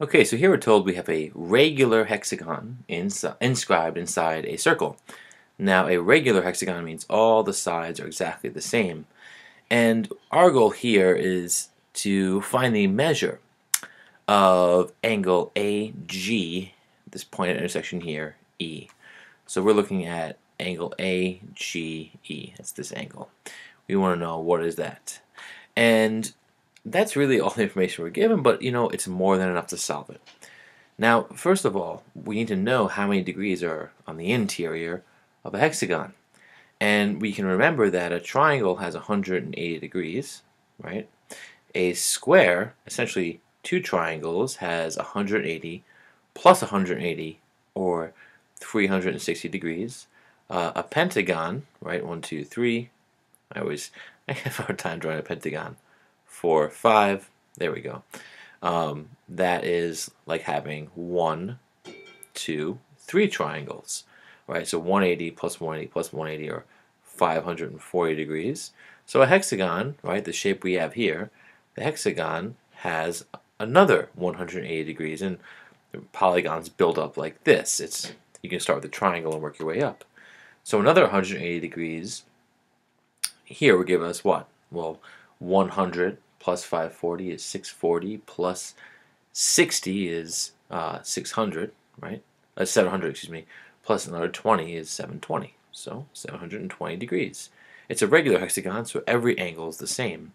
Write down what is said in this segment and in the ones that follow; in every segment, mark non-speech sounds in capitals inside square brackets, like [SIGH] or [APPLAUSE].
Okay, so here we're told we have a regular hexagon inscribed inside a circle. Now, a regular hexagon means all the sides are exactly the same. And our goal here is to find the measure of angle AG, this point at intersection here, E. So we're looking at angle AGE, that's this angle. We want to know what is that. And that's really all the information we're given, but you know, it's more than enough to solve it. Now, first of all, we need to know how many degrees are on the interior of a hexagon. And we can remember that a triangle has 180 degrees, right? A square, essentially two triangles, has 180 plus 180, or 360 degrees. Uh, a pentagon, right, one, two, three. I always [LAUGHS] I have a hard time drawing a pentagon four, five. There we go. Um, that is like having one, two, three triangles, right? So 180 plus 180 plus 180 are 540 degrees. So a hexagon, right, the shape we have here, the hexagon has another 180 degrees, and polygons build up like this. It's You can start with a triangle and work your way up. So another 180 degrees here would give us what? Well, 100 plus 540 is 640 plus 60 is uh, 600, right? Uh, 700, excuse me. Plus another 20 is 720. So 720 degrees. It's a regular hexagon, so every angle is the same.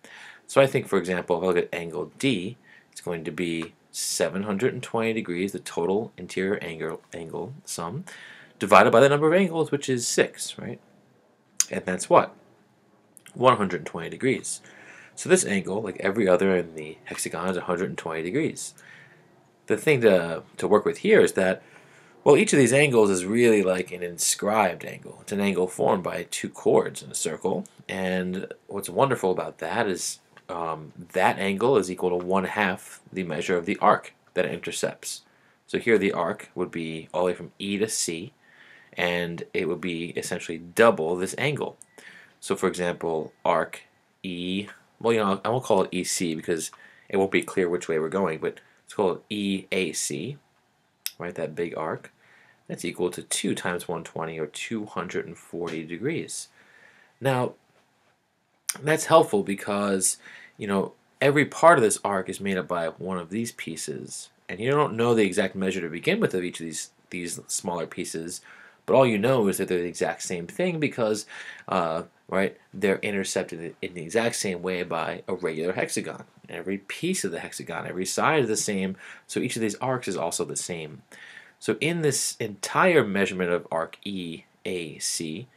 So I think, for example, if I look at angle D, it's going to be 720 degrees, the total interior angle, angle sum, divided by the number of angles, which is 6, right? And that's what? 120 degrees. So this angle, like every other in the hexagon, is 120 degrees. The thing to, to work with here is that, well, each of these angles is really like an inscribed angle. It's an angle formed by two chords in a circle. And what's wonderful about that is um, that angle is equal to one half the measure of the arc that it intercepts. So here the arc would be all the way from E to C, and it would be essentially double this angle. So for example, arc E well, you know, I won't call it EC because it won't be clear which way we're going, but let's call it EAC, right, that big arc. That's equal to 2 times 120, or 240 degrees. Now, that's helpful because, you know, every part of this arc is made up by one of these pieces, and you don't know the exact measure to begin with of each of these, these smaller pieces, but all you know is that they're the exact same thing because uh, right? They're intercepted in the exact same way by a regular hexagon. Every piece of the hexagon, every side is the same, so each of these arcs is also the same. So in this entire measurement of arc E, A, C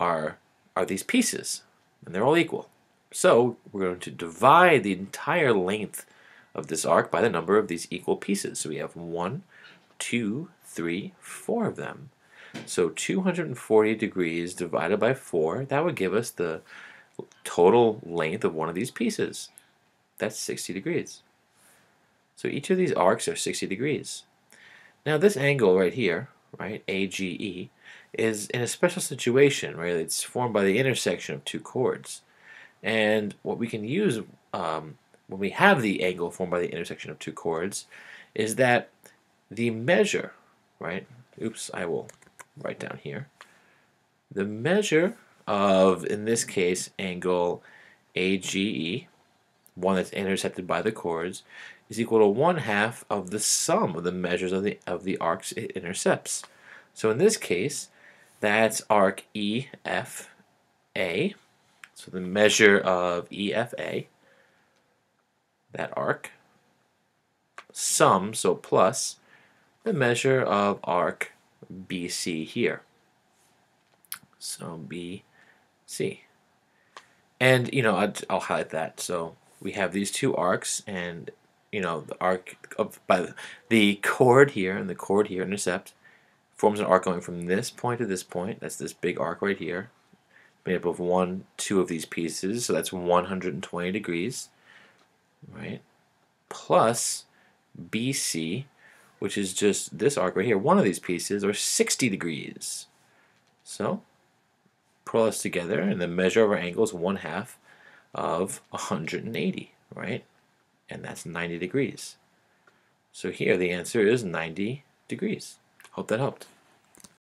are, are these pieces, and they're all equal. So we're going to divide the entire length of this arc by the number of these equal pieces. So we have one, two, three, four of them. So 240 degrees divided by 4, that would give us the total length of one of these pieces. That's 60 degrees. So each of these arcs are 60 degrees. Now this angle right here, right, AGE, is in a special situation, right? It's formed by the intersection of two chords. And what we can use um, when we have the angle formed by the intersection of two chords is that the measure, right? Oops, I will write down here. The measure of, in this case, angle AGE, one that's intercepted by the chords, is equal to one half of the sum of the measures of the of the arcs it intercepts. So in this case, that's arc EFA. So the measure of EFA, that arc, sum, so plus, the measure of arc BC here. So BC. And, you know, I'll, I'll highlight that. So we have these two arcs and, you know, the arc of, by the, the chord here and the chord here intercept forms an arc going from this point to this point. That's this big arc right here. Made up of one, two of these pieces. So that's 120 degrees. Right? Plus BC which is just this arc right here, one of these pieces, are 60 degrees. So, pull us together, and the measure of our angle is 1 half of 180, right? And that's 90 degrees. So here the answer is 90 degrees. Hope that helped.